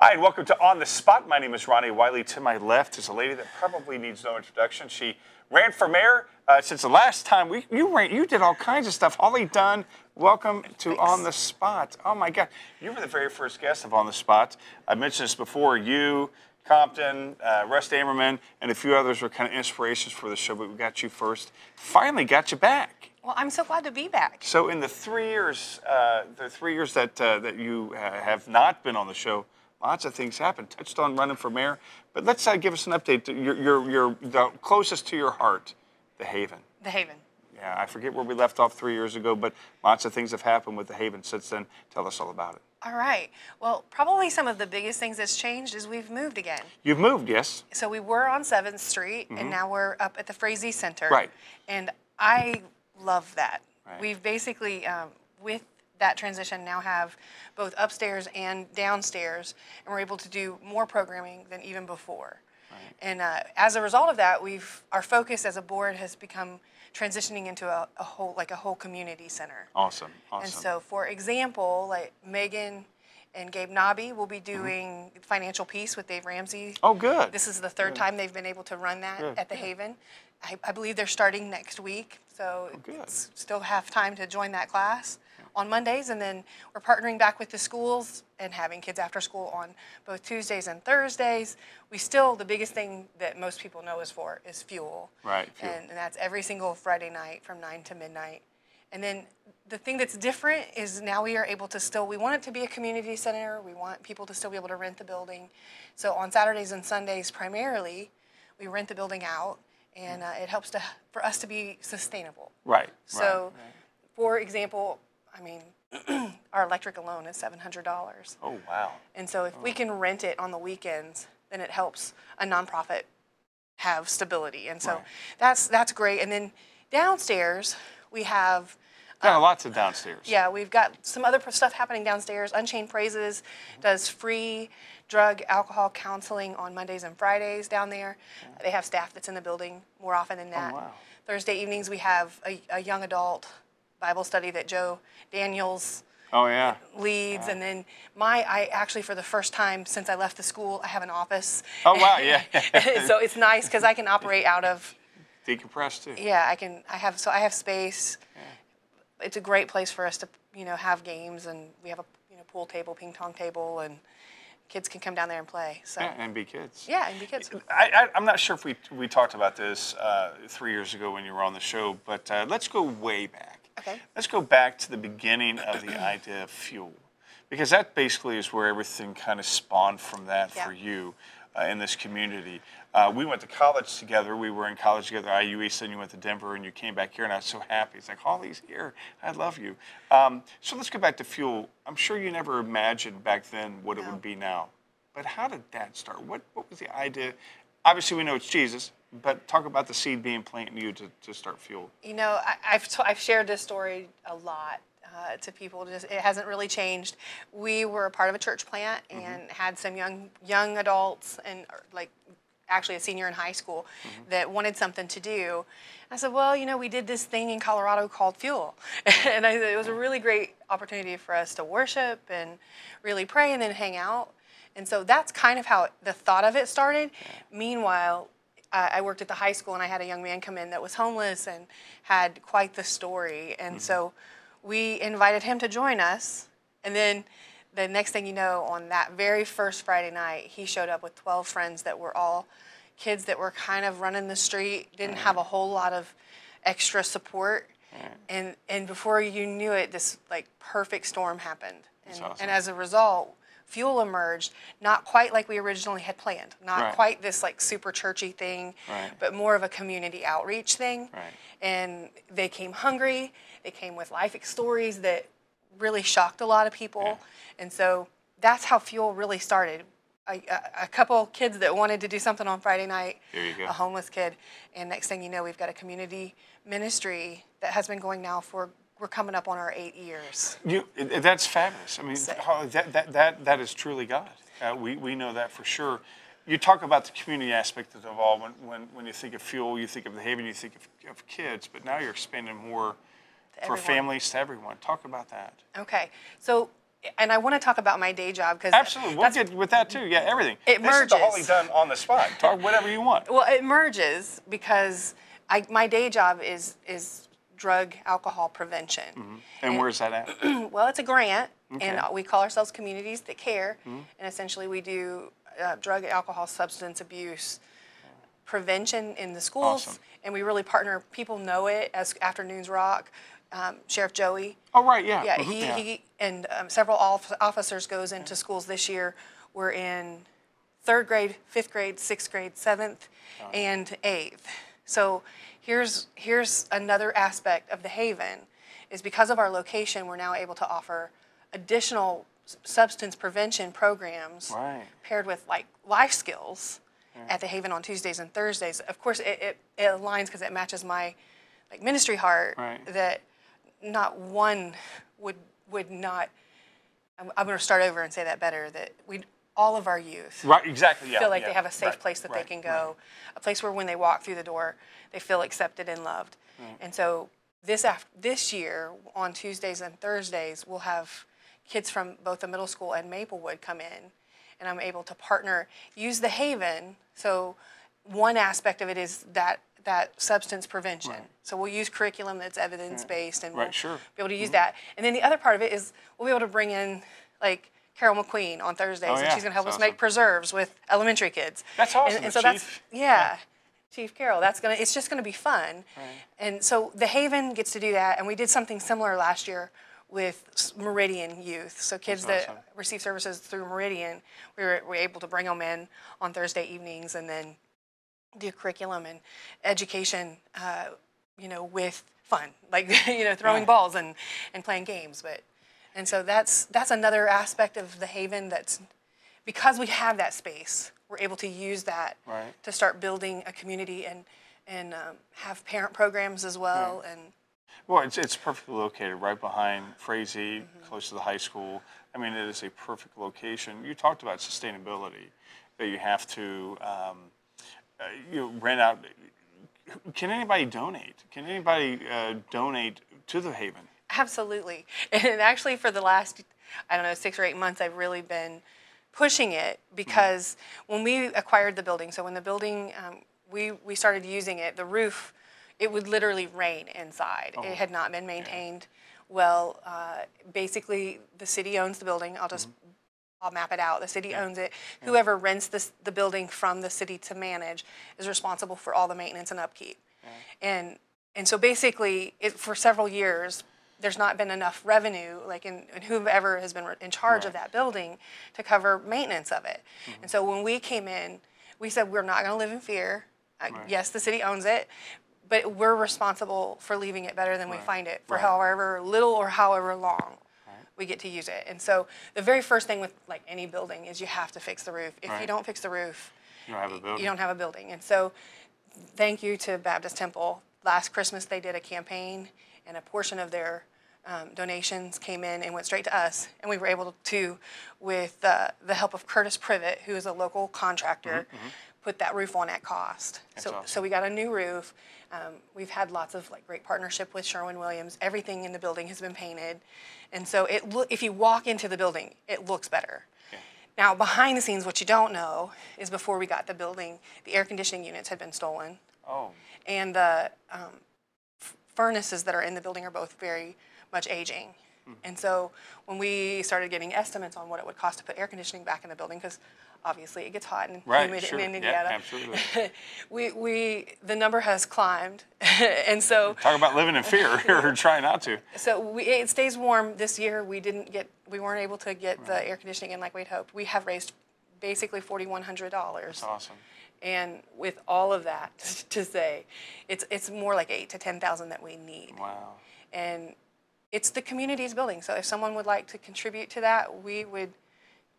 Hi, and welcome to On the Spot. My name is Ronnie Wiley. To my left is a lady that probably needs no introduction. She ran for mayor uh, since the last time we you ran. You did all kinds of stuff. Holly Dunn, welcome to Thanks. On the Spot. Oh my God, you were the very first guest of On the Spot. I mentioned this before. You, Compton, uh, Russ Amerman, and a few others were kind of inspirations for the show, but we got you first. Finally, got you back. Well, I'm so glad to be back. So in the three years, uh, the three years that uh, that you uh, have not been on the show, lots of things happened. Touched on running for mayor, but let's uh, give us an update. You're, you're, the closest to your heart, the Haven. The Haven. Yeah, I forget where we left off three years ago, but lots of things have happened with the Haven since then. Tell us all about it. All right. Well, probably some of the biggest things that's changed is we've moved again. You've moved, yes? So we were on 7th Street, and now we're up at the Frazee Center. Mm-hmm. Right. And I love that. Right. We've basically, um, with that transition, now have both upstairs and downstairs, and we're able to do more programming than even before. And uh, as a result of that, we've our focus as a board has become transitioning into a, a whole like a whole community center. Awesome, awesome. And so, for example, like Megan and Gabe Nobby will be doing financial peace with Dave Ramsey. Mm-hmm. oh, good. This is the third time they've been able to run that Good, at the Haven. I, I believe they're starting next week, so Oh, it's still have time to join that class on Mondays. And then we're partnering back with the schools and having kids after school on both Tuesdays and Thursdays. We still, the biggest thing that most people know us for is fuel. Right, fuel. And, and that's every single Friday night from 9 to midnight. And then the thing that's different is now we are able to still, we want it to be a community center. We want people to still be able to rent the building. So on Saturdays and Sundays primarily, we rent the building out and uh, it helps to, for us to be sustainable. right. So, right. for example, I mean, our electric alone is $700. Oh, wow. And so if we oh. can rent it on the weekends, then it helps a nonprofit have stability. And so Right. that's that's great. And then downstairs we have Yeah, uh, lots of downstairs. yeah, we've got some other stuff happening downstairs. Unchained Praises does free drug alcohol counseling on Mondays and Fridays down there. Mm. They have staff that's in the building more often than oh, that. Oh, wow. Thursday evenings we have a, a young adult Bible study that Joe Daniels Oh, yeah. leads and then my i actually for the first time since i left the school i have an office Oh, wow, yeah. so it's nice because i can operate out of Decompressed, too. yeah i can i have so i have space it's a great place for us to you know have games and we have a you know pool table ping pong table and kids can come down there and play so Yeah, and be kids. yeah and be kids I, I, I'm not sure if we, we talked about this uh, three years ago when you were on the show, but uh, let's go way back. Okay. Let's go back to the beginning of the idea of fuel, because that basically is where everything kind of spawned from that for you uh, in this community. Uh, we went to college together. We were in college together, IU East, then you went to Denver, and you came back here, and I was so happy. It's like, Holly's here. I love you. Um, so let's go back to fuel. I'm sure you never imagined back then what it would be now. But how did that start? What, what was the idea? Obviously, we know it's Jesus, but talk about the seed being planted in you to, to start fuel. You know, I, I've, t- I've shared this story a lot uh, to people. Just it hasn't really changed. We were a part of a church plant and had some young young adults and like actually a senior in high school that wanted something to do. I said, well, you know, we did this thing in Colorado called Fuel, and I, it was a really great opportunity for us to worship and really pray and then hang out. And so that's kind of how the thought of it started. Meanwhile, I I worked at the high school and I had a young man come in that was homeless and had quite the story. And mm-hmm. so we invited him to join us. And then the next thing you know, on that very first Friday night, he showed up with 12 friends that were all kids that were kind of running the street, didn't mm-hmm. have a whole lot of extra support. Mm. And, and before you knew it, this like perfect storm happened. And, awesome. and as a result, fuel emerged, not quite like we originally had planned, not Right. quite this like super churchy thing, Right. but more of a community outreach thing. Right. And they came hungry. They came with life stories that really shocked a lot of people. And so that's how Fuel really started. A, a, a couple kids that wanted to do something on Friday night, There you go. a homeless kid, and next thing you know, we've got a community ministry that has been going now for we're coming up on our eight years. You, that's fabulous. I mean, So- that, that, that, that is truly God. Uh, we, we know that for sure. You talk about the community aspect of all. When, when, when you think of fuel, you think of the Haven, you think of, of kids, but now you're expanding more for families to everyone. Talk about that. Okay, so and I want to talk about my day job because Absolutely, we'll get with that too. Yeah, everything. It this is the merges. Holly Dunn on the spot. Talk whatever you want. Well, it merges because I, my day job is is drug alcohol prevention. And where's that at? Well, it's a grant, and Okay. Mm-hmm. we call ourselves Communities That Care, and essentially we do uh, drug, alcohol, substance abuse prevention in the schools, Awesome. and we really partner. People know it as Afternoons Rock. Um, Sheriff Joey, Oh right, yeah. yeah, mhm, he, yeah. he and um, several officers goes into schools this year. We're in third grade, fifth grade, sixth grade, seventh, and eighth. So here's here's another aspect of the Haven, is because of our location, we're now able to offer additional substance prevention programs Right. paired with like life skills at the Haven on Tuesdays and Thursdays. Of course, it, it, it aligns because it matches my like ministry heart Right. that not one would would not. I'm, I'm going to start over and say that better. That we all of our youth Right, exactly. Yeah. feel like yeah, they have a safe right, place that right, they can right. go, a place where when they walk through the door, they feel accepted and loved. And so this af- this year on Tuesdays and Thursdays, we'll have kids from both the middle school and Maplewood come in, and I'm able to partner, use the Haven. So one aspect of it is that that substance prevention. So we'll use curriculum that's evidence based, and Right, we'll sure. Mm-hmm. be able to use that. And then the other part of it is we'll be able to bring in like Carol McQueen on Thursdays, Oh, and she's going to help That's us make preserves with elementary kids. That's And- awesome, And, the so that's chief. yeah, Chief Carol. That's gonna. It's just gonna be fun. And so the Haven gets to do that, and we did something similar last year with Meridian Youth. So kids that awesome. receive services through Meridian, we were, were able to bring them in on Thursday evenings, and then do curriculum and education, uh, you know, with fun, like you know, throwing Right. balls and, and playing games. But and so that's that's another aspect of the Haven that's because we have that space, we're able to use that Right. to start building a community and and um, have parent programs as well. And Well, it's, it's perfectly located right behind Frazee, Mm-hmm. close to the high school. I mean, it is a perfect location. You talked about sustainability, that you have to um, uh, you rent out. Can anybody donate? Can anybody uh, donate to the Haven? Absolutely. And actually, for the last, I don't know, six or eight months, I've really been pushing it because when we acquired the building, so when the building, um, we, we started using it, the roof, it would literally rain inside. It had not been maintained well. Uh, basically, the city owns the building. I'll just I'll map it out. The city owns it. Whoever rents this, the building from the city to manage is responsible for all the maintenance and upkeep. And and so basically, it, for several years, there's not been enough revenue, like in, in whoever has been in charge of that building, to cover maintenance of it. And so when we came in, we said we're not going to live in fear. Uh, Yes, the city owns it, but we're responsible for leaving it better than we find it for Right. however little or however long we get to use it. And so the very first thing with like any building is you have to fix the roof. If you don't fix the roof, You don't have a building. you don't have a building. And so thank you to Baptist Temple. Last Christmas they did a campaign and a portion of their um, donations came in and went straight to us. And we were able to, with uh, the help of Curtis Privet, who is a local contractor, put that roof on at cost. so, so awesome. we got a new roof. Um, we've had lots of like great partnership with Sherwin Williams. Everything in the building has been painted, and so it look if you walk into the building, it looks better. Now, behind the scenes, what you don't know is before we got the building, the air conditioning units had been stolen, Oh, and the um, f- furnaces that are in the building are both very much aging. Hmm. And so when we started getting estimates on what it would cost to put air conditioning back in the building, because obviously it gets hot and Right, humid sure. in Yeah, Indiana, absolutely. we, we the number has climbed, and so talk about living in fear or trying not to. so we, it stays warm this year. We didn't get, we weren't able to get the air conditioning in like we'd hoped. We have raised basically forty-one hundred dollars, It's awesome. And with all of that to say, it's it's more like eight to ten thousand that we need, Wow. and it's the community's building. So if someone would like to contribute to that, we would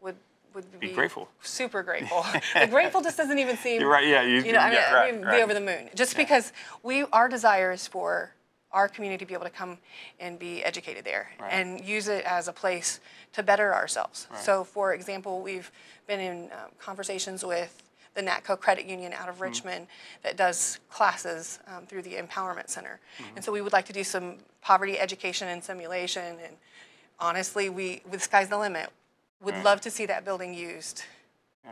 would would be, grateful. super grateful. the grateful just doesn't even seem. You're right. Yeah. You, You know, I mean, yeah, right, we'd right. be over the moon. Just because we, our desire is for our community to be able to come and be educated there Right. and use it as a place to better ourselves. So, for example, we've been in um, conversations with the NATCO Credit Union out of Mm-hmm. Richmond that does classes um, through the Empowerment Center. Mm-hmm. And so we would like to do some poverty education and simulation and honestly, we with sky's the limit. Would love to see that building used,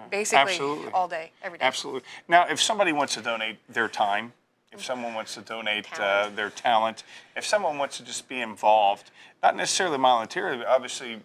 basically Absolutely. all day, every day. Absolutely. Now, if somebody wants to donate their time, if someone wants to donate uh, their talent, if someone wants to just be involved, not necessarily monetarily, but obviously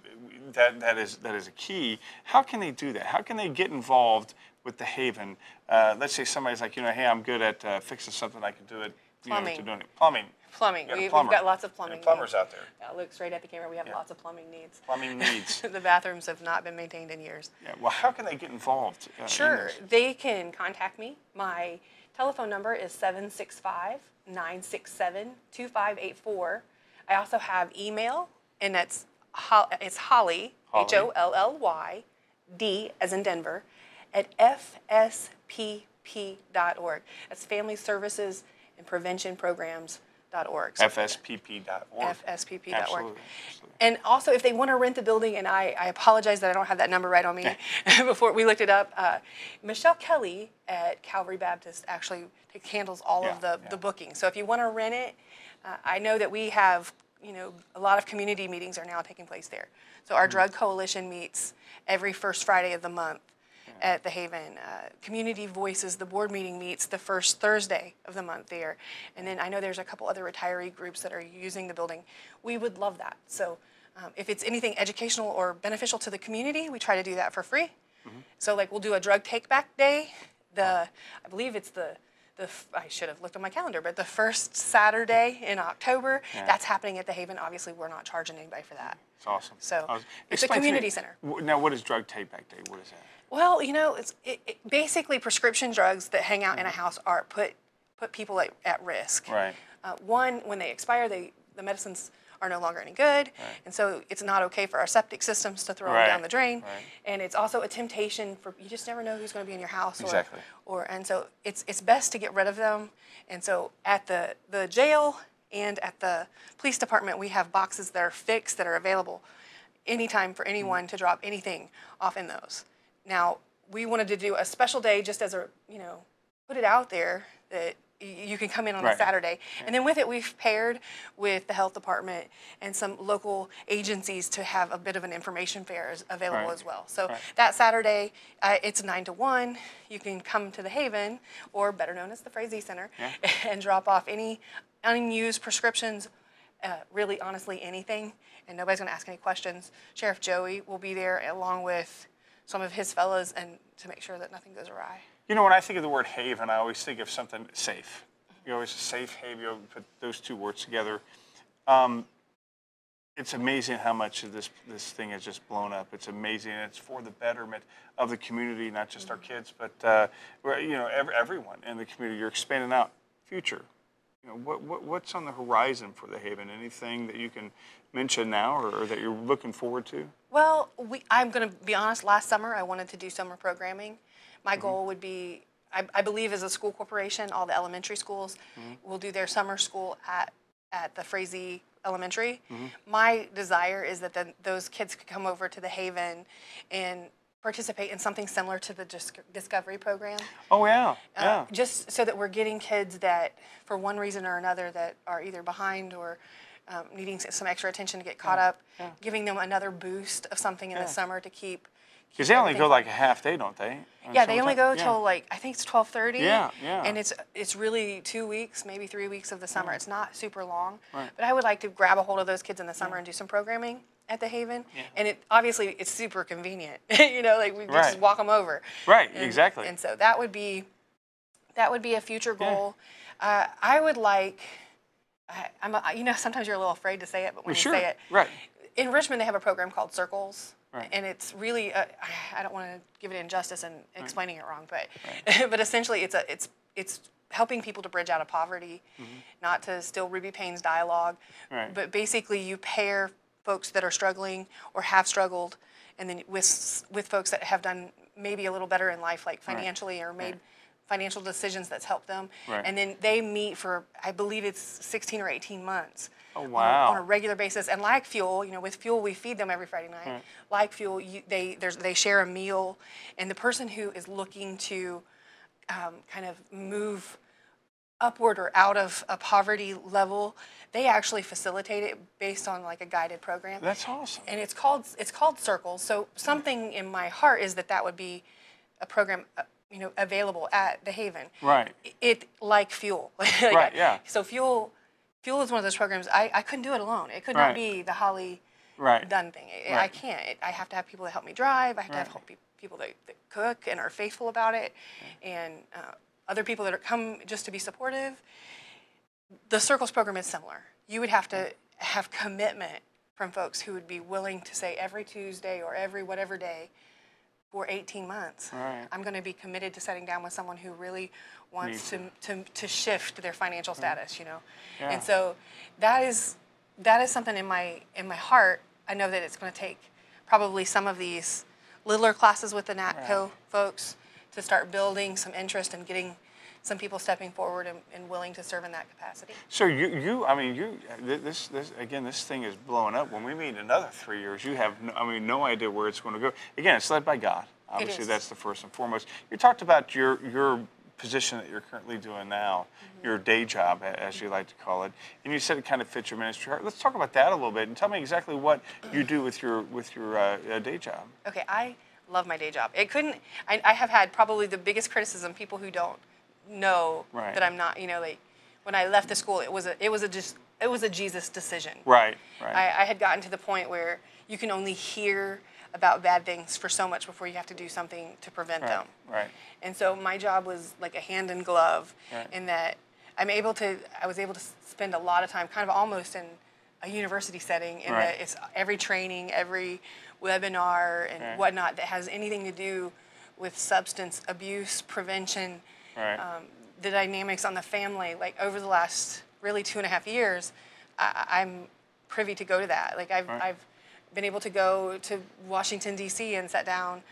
that, that is that is a key. How can they do that? How can they get involved with the Haven? Uh, let's say somebody's like, you know, hey, I'm good at uh, fixing something. I can do it. You know, to Plumbing. plumbing. Plumbing. We, we've got lots of plumbing. plumbers needs. out there. Yeah, look straight at the camera. We have lots of plumbing needs. Plumbing needs. the bathrooms have not been maintained in years. Yeah. Well, how can they get involved? uh, Sure, this? they can contact me. My telephone number is 765 967 2584. I also have email, and that's Ho- it's Holly, Holly. H O L L Y, D as in Denver, at fspp.org. That's Family Services and Prevention Programs.org. So FSPP.org. FSPP.org. Absolutely. And also, if they want to rent the building, and I, I apologize that I don't have that number right on me before we looked it up, uh, Michelle Kelly at Calvary Baptist actually handles all of the, yeah. the booking. So if you want to rent it, uh, I know that we have, you know, a lot of community meetings are now taking place there. So Mm-hmm. our drug coalition meets every first Friday of the month at the Haven. Uh, Community Voices, the board meeting meets the first Thursday of the month there. And then I know there's a couple other retiree groups that are using the building. We would love that. So um, if it's anything educational or beneficial to the community, we try to do that for free. So like we'll do a drug take back day. The I believe it's the the I should have looked on my calendar, but the first Saturday in October, that's happening at the Haven. Obviously, we're not charging anybody for that. It's awesome. So, was- it's a to me- community center. Now, what is Drug Take Back Day? What is that? Well, you know, it's it, it, basically prescription drugs that hang out in a house are put put people at, at risk. Right. Uh, one, when they expire, they the medicines are no longer any good, and so it's not okay for our septic systems to throw Right, them down the drain. right. And it's also a temptation for you just never know who's going to be in your house. Exactly. Or and so it's it's best to get rid of them. And so at the the jail and at the police department, we have boxes that are fixed that are available anytime for anyone to drop anything off in those. Now, we wanted to do a special day just as a, you know, put it out there that you can come in on Right. a Saturday. And then with it, we've paired with the health department and some local agencies to have a bit of an information fair as- available Right. as well. So Right. that Saturday, uh, it's nine to one. You can come to the Haven, or better known as the Frazee Center, Yeah. and drop off any unused prescriptions, uh, really honestly anything, and nobody's going to ask any questions. Sheriff Joey will be there along with some of his fellows and to make sure that nothing goes awry. You know, when I think of the word haven, I always think of something safe. You always safe haven. You put those two words together. Um, it's amazing how much of this this thing has just blown up. It's amazing. It's for the betterment of the community, not just our kids, but uh, you know, every, everyone in the community. You're expanding out. Future. You know, what, what what's on the horizon for the Haven? Anything that you can mention now, or, or that you're looking forward to? Well, we, I'm going to be honest. Last summer, I wanted to do summer programming. My mm-hmm. goal would be, I, I believe, as a school corporation, all the elementary schools mm-hmm. will do their summer school at at the Frazee Elementary. Mm-hmm. My desire is that then those kids could come over to the Haven and participate in something similar to the Dis- Discovery program. Oh yeah, Uh, yeah. just so that we're getting kids that, for one reason or another, that are either behind or um, needing some extra attention to get caught up, giving them another boost of something in Yeah. the summer to keep. Because they only go like a half day, don't they? on Yeah, they only go summertime? Yeah. till like I think it's twelve thirty. Yeah, yeah. And it's it's really two weeks, maybe three weeks of the summer. It's not super long. Right. But I would like to grab a hold of those kids in the summer and do some programming at the Haven. yeah. And it obviously it's super convenient. you know, like we can just walk them over. Right, And- exactly. And so that would be that would be a future goal. Uh, I would like. I, I'm a, you know sometimes you're a little afraid to say it, but when sure. you say it, Right. in Richmond they have a program called Circles, Right. and it's really uh, I don't want to give it injustice in explaining it wrong, but but essentially it's a it's it's helping people to bridge out of poverty, not to steal Ruby Payne's dialogue, Mm-hmm. Right. but basically you pair folks that are struggling or have struggled, and then with with folks that have done maybe a little better in life, like financially or made. Financial decisions that's helped them, Right. and then they meet for I believe it's 16 or 18 months Oh, on a- wow. on a regular basis. And like fuel, you know, with fuel we feed them every Friday night. Like fuel, you, they there's, they share a meal, and the person who is looking to um, kind of move upward or out of a poverty level, they actually facilitate it based on like a guided program. That's awesome. and it's called it's called Circles. So something in my heart is that that would be a program, uh, you know, available at the Haven. Right. It like fuel. Like, Right, yeah. So fuel, fuel is one of those programs. I, I couldn't do it alone. It could Right. not be the Holly Right. Dunn thing. I- I can't. It, I have to have people that help me drive. I have to have help pe- people that, that cook and are faithful about it, and uh, other people that are come just to be supportive. The Circles program is similar. You would have to have commitment from folks who would be willing to say every Tuesday or every whatever day for 18 months. Right. I'm going to be committed to sitting down with someone who really wants to, to, to shift their financial status, you know. Yeah. And so that is that is something in my in my heart. I know that it's going to take probably some of these littler classes with the NATCO Right. folks to start building some interest and getting some people stepping forward and, and willing to serve in that capacity. So you, you, I mean, you, this, this, again, this thing is blowing up. When we meet in another three years, you have, no, I mean, no idea where it's going to go. Again, it's led by God. Obviously, that's the first and foremost. You talked about your, your position that you're currently doing now, your day job, as you like to call it, and you said it kind of fits your ministry heart. Let's talk about that a little bit, and tell me exactly what you do with your, with your uh, uh, day job. Okay, I love my day job. It couldn't. I, I have had probably the biggest criticism. People who don't know Right. that I'm not. You know, like when I left the school, it was a it was a just it was a Jesus decision. Right, right. I, I had gotten to the point where you can only hear about bad things for so much before you have to do something to prevent right, them. right. And so my job was like a hand in glove Right. in that I'm able to, I was able to spend a lot of time kind of almost in a university setting in Right. that it's every training, every webinar and whatnot that has anything to do with substance abuse prevention, Right. um, the dynamics on the family. Like over the last really two and a half years, I, I'm privy to go to that. Like I've, Right. I've been able to go to Washington D.C. and sit down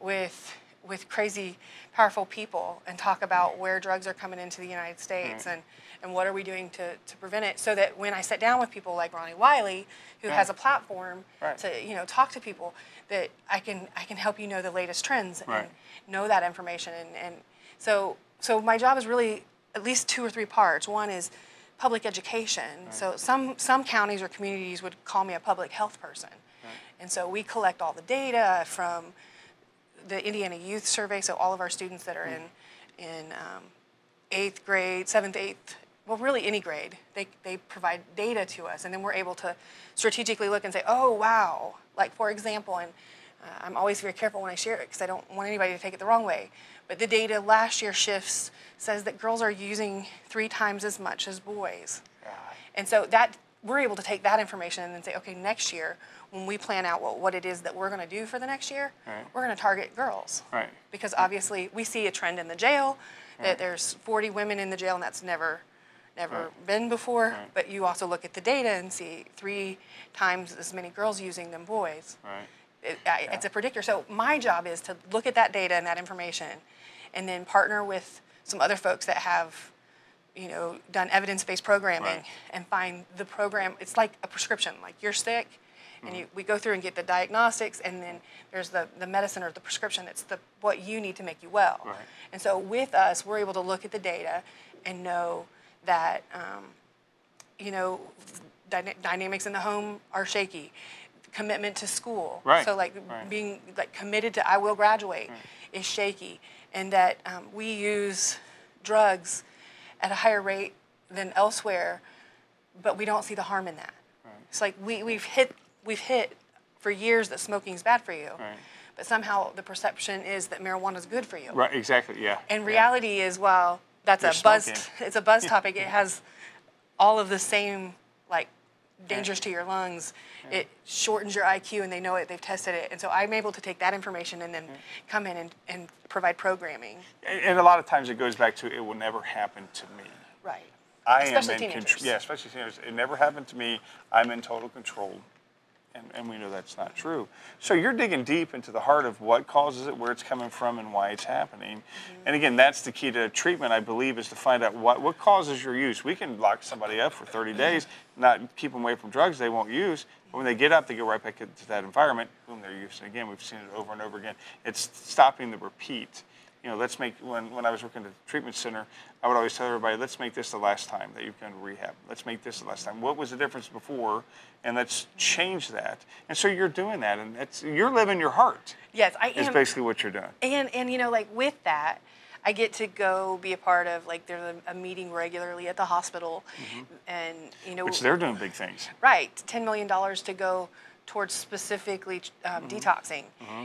with with crazy, powerful people and talk about where drugs are coming into the United States Right. and and what are we doing to, to prevent it. So that when I sit down with people like Ronnie Wiley, who Yeah. has a platform Right. to you know talk to people, that I can I can help you know the latest trends Right. and know that information and, and so so my job is really at least two or three parts. One is public education. So some some counties or communities would call me a public health person. And so we collect all the data from the Indiana Youth Survey. So all of our students that are in in um, eighth grade, seventh, eighth, well, really any grade, they they provide data to us, and then we're able to strategically look and say, oh wow, like for example, and uh, I'm always very careful when I share it because I don't want anybody to take it the wrong way. But the data last year shifts says that girls are using three times as much as boys. God. And so that we're able to take that information and then say, okay, next year when we plan out what, what it is that we're going to do for the next year, Right. we're going to target girls. Right. Because obviously we see a trend in the jail Right. that there's 40 women in the jail and that's never never been before. But you also look at the data and see three times as many girls using than boys Right. it, I, it's a predictor. So my job is to look at that data and that information, and then partner with some other folks that have, you know, done evidence-based programming Right. and find the program. It's like a prescription. Like you're sick, and you, we go through and get the diagnostics, and then there's the, the medicine or the prescription. It's the what you need to make you well. Right. And so with us, we're able to look at the data and know that. Um, you know, dyna- dynamics in the home are shaky. Commitment to school, Right, so like right. being like committed to I will graduate, is shaky, and that um, we use drugs at a higher rate than elsewhere, but we don't see the harm in that. It's like we, we've hit we've hit for years that smoking is bad for you, Right. but somehow the perception is that marijuana is good for you. Right. Exactly. Yeah. And yeah. reality is, well, that's You're a buzz. It's a buzz topic. It has all of the same like dangers to your lungs. It shortens your IQ, and they know it. They've tested it, and so I'm able to take that information and then come in and, and provide programming. And and a lot of times it goes back to it will never happen to me. Right. I Especially am in teenagers. control. Yeah, especially teenagers. It never happened to me. I'm in total control. And, and we know that's not true. So you're digging deep into the heart of what causes it, where it's coming from, and why it's happening. Mm-hmm. And again, that's the key to treatment, I believe, is to find out what, what causes your use. We can lock somebody up for 30 days, not keep them away from drugs they won't use. But when they get up, they go right back into that environment, boom, they're using. Again, we've seen it over and over again. It's stopping the repeat. You know, let's make when when I was working at the treatment center, I would always tell everybody, let's make this the last time that you've gone to rehab. Let's make this the last time. What was the difference before, and let's change that. And so you're doing that, and it's you're living your heart. Yes, I Is am. basically what you're doing. And and you know, like with that, I get to go be a part of like there's a, a meeting regularly at the hospital, and you know, Mm-hmm. Which they're doing big things. right, ten million dollars to go towards specifically um, Mm-hmm. detoxing.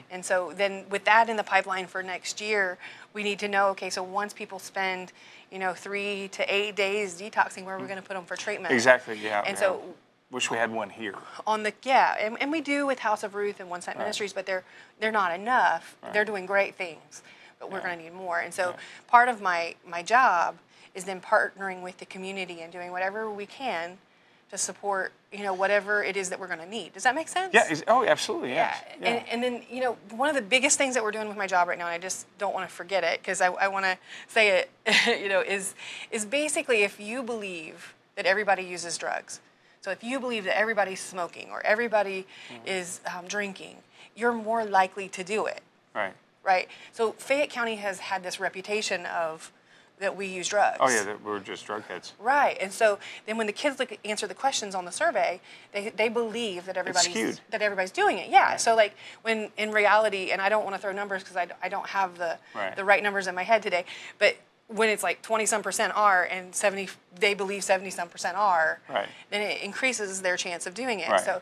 And so then with that in the pipeline for next year, we need to know okay, so once people spend, you know, three to eight days detoxing, where are we going to put them for treatment? Mm. Exactly. Yeah. And yeah. so wish we had one here. on the yeah, and, and we do with House of Ruth and One Sight Ministries, but they're they're not enough. They're doing great things, but we're going to need more. And so part of my my job is then partnering with the community and doing whatever we can to support you know whatever it is that we're going to need. Does that make sense? Yeah. Is, oh, absolutely. Yeah. Yes. And, and then, you know, one of the biggest things that we're doing with my job right now, and I just don't want to forget it because I, I want to say it, you know, is, is basically if you believe that everybody uses drugs, so if you believe that everybody's smoking or everybody Mm-hmm. is um, drinking, you're more likely to do it, right. right? So Fayette County has had this reputation of that we use drugs. Oh yeah, that we're just drug heads. Right, and so then when the kids look answer the questions on the survey, they, they believe that everybody's that everybody's doing it. Yeah. So like when in reality, and I don't want to throw numbers because I, I don't have the Right. the right numbers in my head today, but when it's like 20 some percent are and 70 they believe 70 some percent are, Right. then it increases their chance of doing it. Right. So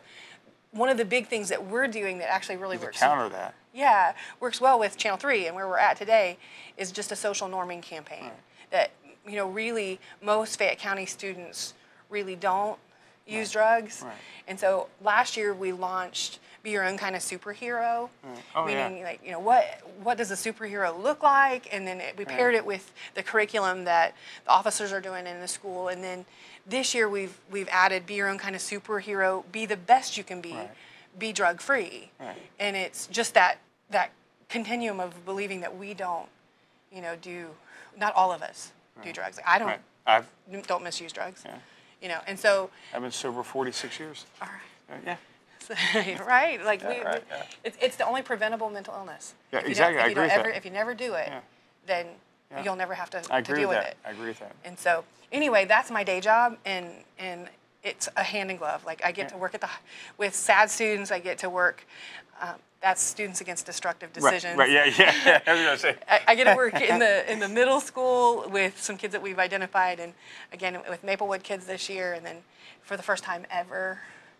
one of the big things that we're doing that actually really To works counter that. Yeah, works well with Channel 3 and where we're at today is just a social norming campaign that, you know, really most Fayette County students really don't use drugs. Right. And so last year we launched Be Your Own Kind of Superhero. Mm. Oh, yeah. meaning like, you know, what what does a superhero look like? And then it, we paired it with the curriculum that the officers are doing in the school. And then this year we've we've added Be Your Own Kind of Superhero, be the best you can be, Right. be drug free Right. and it's just that that continuum of believing that we don't you know do not all of us do drugs like i don't Right. I've don't misuse drugs Yeah. you know and so I've been sober 46 years. all Uh, yeah. right right like we, right, yeah. it's, it's the only preventable mental illness Yeah, If you exactly, I if you don't agree with ever, that. if you never do it Yeah. then Yeah. you'll never have to, I to agree deal with with it I agree with that. and so anyway that's my day job and and it's a hand in glove like i get Yeah. to work at the with SADD students i get to work um, that's students against destructive decisions Right. Right. Yeah. Yeah. I was gonna say. I, I get to work in the in the middle school with some kids that we've identified, and again with Maplewood kids this year, and then for the first time ever,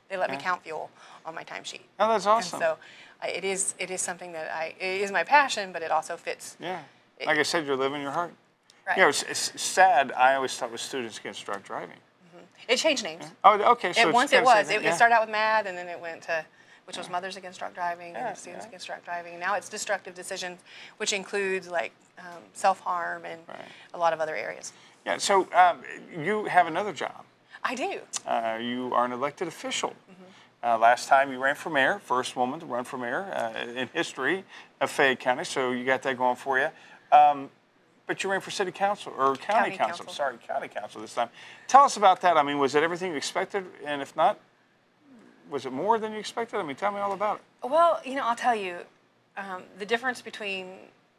they let me count fuel on my timesheet. Oh, that's awesome. And so I, it is it is something that I it is my passion, but it also fits. Yeah. Like I said, you're living your heart. Right. You know, it's, it's sad. I always thought with students against drug driving. It changed names. Oh, okay. So It, it's once it was. It, yeah. it started out with MAD, and then it went to, which was Mothers Against Drunk Driving Yeah, and Students yeah. Against Drunk Driving. Now it's destructive decisions, which includes like um, self harm and Right. a lot of other areas. Yeah. So um, you have another job. I do. Uh, you are an elected official. Mm-hmm. Uh, last time you ran for mayor, first woman to run for mayor uh, in history of Fayette County, so you got that going for you. Um, but you ran for city council or county, County council. council. Sorry, county council this time. Tell us about that. I mean, was it everything you expected? And if not, was it more than you expected? I mean, tell me all about it. Well, you know, I'll tell you um, the difference between,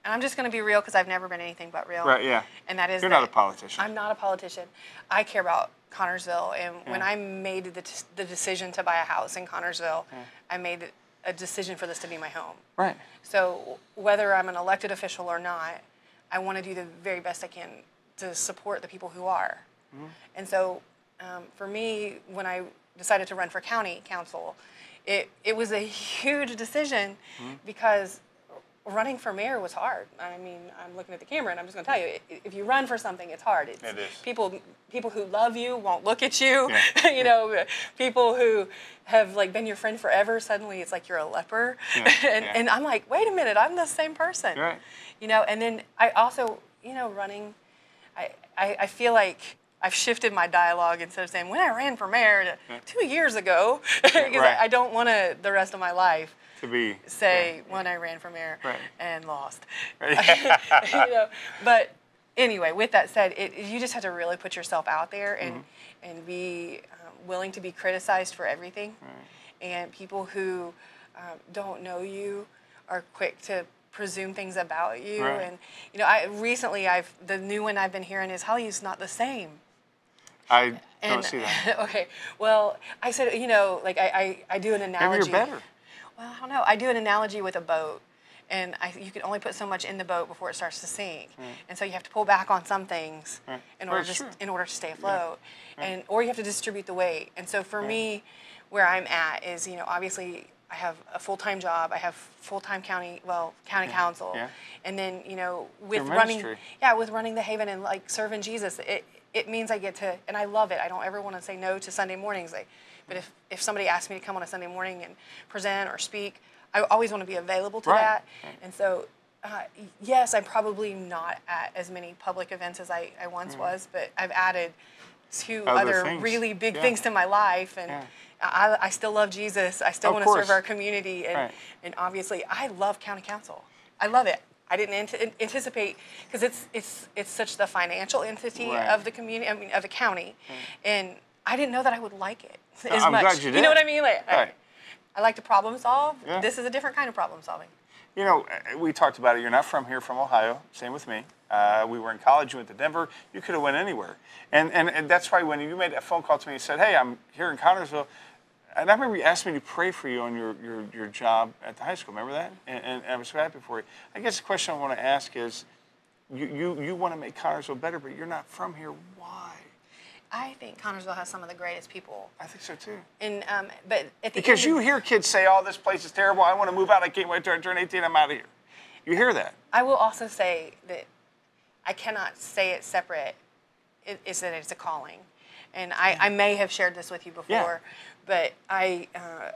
and I'm just going to be real because I've never been anything but real. Right, yeah. And that is You're not a politician. I'm not a politician. I care about Connersville, and when I made the, the decision to buy a house in Connersville, I made a decision for this to be my home. Right. So whether I'm an elected official or not, I want to do the very best I can to support the people who are. And so um, for me, when I decided to run for county council, it, it was a huge decision hmm. because running for mayor was hard. I mean, I'm looking at the camera and I'm just going to tell you, if you run for something, it's hard. It's, It is. People, people who love you won't look at you. Yeah. you know, people who have like been your friend forever, suddenly it's like you're a leper. Yeah, and, yeah. and I'm like, wait a minute, I'm the same person. Right. You know, and then I also, you know, running, I, I, I feel like I've shifted my dialogue instead of saying when I ran for mayor to two years ago, because right. I, I don't want to the rest of my life To be. say when I ran for mayor Right. and lost. Yeah. you know, but anyway, with that said, it, you just have to really put yourself out there and Mm-hmm. and be um, willing to be criticized for everything. And people who um, don't know you are quick to presume things about you. Right. And you know, I recently I've the new one I've been hearing is Holly's not the same. I don't see that. okay, well, I said you know, like I I, I do an analogy. Maybe you're better. Well, I don't know. I do an analogy with a boat, and I, you can only put so much in the boat before it starts to sink, hmm. and so you have to pull back on some things Right. in order to in order to stay afloat, hmm. and or you have to distribute the weight. And so for me, where I'm at is you know obviously I have a full time job. I have full time county well county council, Yeah. and then you know with Your running ministry. yeah with running the Haven and like serving Jesus it. It means I get to, and I love it. I don't ever want to say no to Sunday mornings. Like, but if, if somebody asks me to come on a Sunday morning and present or speak, I always want to be available to Right. that. And so, uh, yes, I'm probably not at as many public events as I, I once was, but I've added two Mm. Other other really big Yeah. things to my life. And Yeah. I, I still love Jesus. I still Of want to serve our community. And, Right. and obviously, I love county council. I love it. I didn't ant- anticipate because it's it's it's such the financial entity Right. of the community. I mean, of the county, and I didn't know that I would like it as I'm much. glad you know what I mean? Like, I- Right. I, like to problem solve. Yeah. This is a different kind of problem solving. You know, uh, we talked about it. You're not from here, from Ohio. Same with me. Uh, we were in college. You went to Denver. You could have went anywhere. And, and and that's why when you made that phone call to me, you said, "Hey, I'm here in Connersville," and I remember you asked me to pray for you on your, your, your job at the high school. Remember that? And, and I was so happy for you. I guess the question I want to ask is, you you, you want to make Connersville better, but you're not from here. Why? I think Connersville has some of the greatest people. I think so too. And um, but Because you hear kids say, "Oh, this place is terrible. I want to move out. I can't wait till I turn 18. I'm out of here." You hear that? I will also say that I cannot say it separate. It, is that it's a calling, and I, I may have shared this with you before, Yeah. but I. Uh,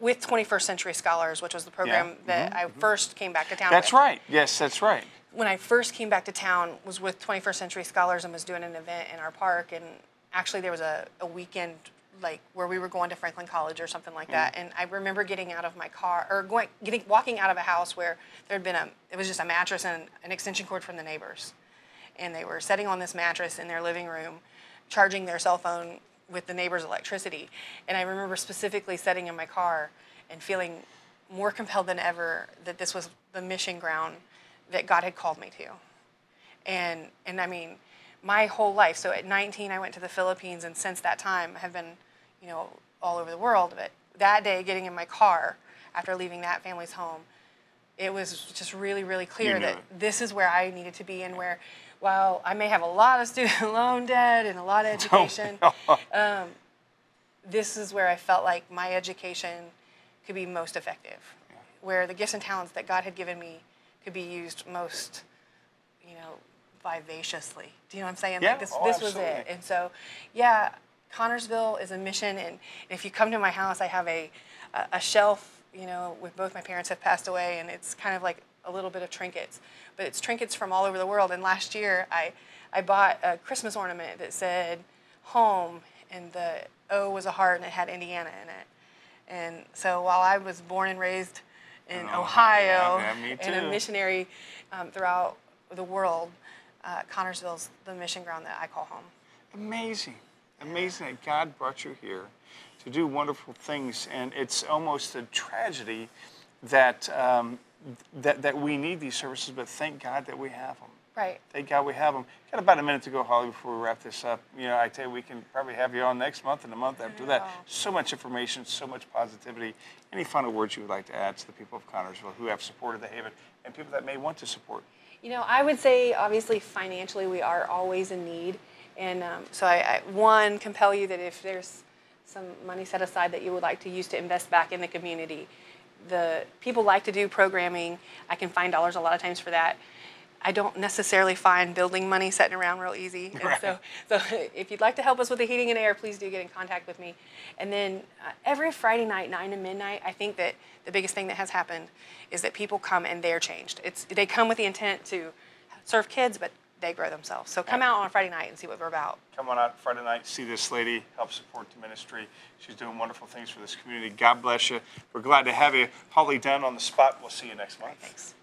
with 21st Century Scholars, which was the program that I first came back to town. Mm-hmm. That's with. right. Yes, that's right. when I first came back to town was with 21st Century Scholars and was doing an event in our park and actually there was a, a weekend like where we were going to Franklin College or something like that and I remember getting out of my car or going getting walking out of a house where there had been a it was just a mattress and an extension cord from the neighbors and they were sitting on this mattress in their living room charging their cell phone with the neighbor's electricity and I remember specifically sitting in my car and feeling more compelled than ever that this was the mission ground that God had called me to. And and I mean, my whole life. So at 19, I went to the Philippines, and since that time, have been, you know, all over the world. But that day, getting in my car after leaving that family's home, it was just really, really clear that this is where I needed to be, and where, while I may have a lot of student loan debt and a lot of education, um, this is where I felt like my education could be most effective, where the gifts and talents that God had given me could be used most, you know, vivaciously. Do you know what I'm saying? Yeah. Like this, Oh, this was it. And so, yeah, Connersville is a mission. And if you come to my house, I have a, a, a shelf, you know, with both my parents have passed away, and it's kind of like a little bit of trinkets. But it's trinkets from all over the world. And last year, I, I bought a Christmas ornament that said home, and the O was a heart, and it had Indiana in it. And so while I was born and raised in Oh, Ohio yeah, and a missionary um, throughout the world, uh, Connersville's the mission ground that I call home. Amazing. Amazing that God brought you here to do wonderful things. And it's almost a tragedy that, um, that, that we need these services, but thank God that we have them. Right. Thank God we have them. Got about a minute to go, Holly, before we wrap this up. You know, I tell you, we can probably have you on next month and the month after that. So much information, so much positivity. Any final words you would like to add to the people of Connersville who have supported the Haven and people that may want to support? You know, I would say obviously financially we are always in need, and um, so I, I one compel you that if there's some money set aside that you would like to use to invest back in the community, the people like to do programming. I can find dollars a lot of times for that. I don't necessarily find building money sitting around real easy. And Right. so, so if you'd like to help us with the heating and air, please do get in contact with me. And then uh, every Friday night, 9 to midnight, I think that the biggest thing that has happened is that people come and they're changed. It's, they come with the intent to serve kids, but they grow themselves. So come out on a Friday night and see what we're about. Come on out Friday night, see this lady, help support the ministry. She's doing wonderful things for this community. God bless you. We're glad to have you. Holly Dunn on the spot. We'll see you next month. Thanks.